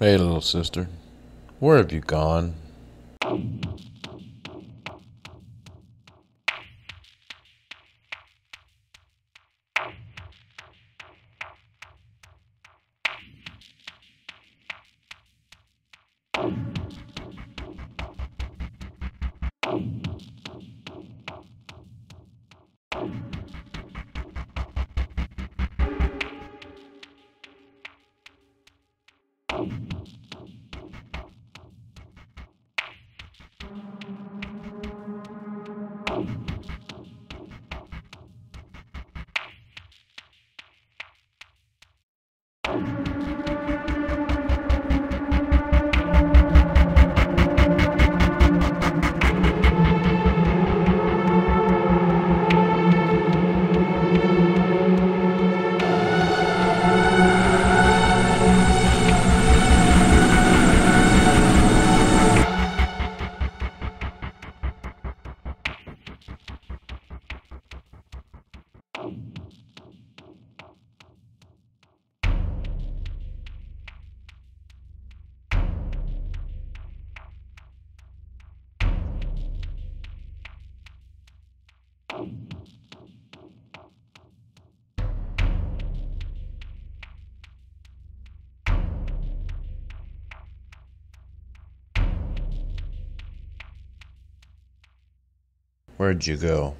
Hey, little sister. Where have you gone? Thank you. Where'd you go?